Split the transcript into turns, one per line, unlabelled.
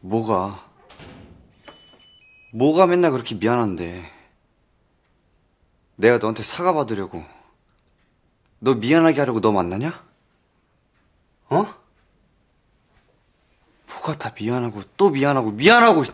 뭐가? 뭐가 맨날 그렇게 미안한데? 내가 너한테 사과받으려고 너 미안하게 하려고 너 만나냐? 어? 뭐가 다 미안하고 또 미안하고 미안하고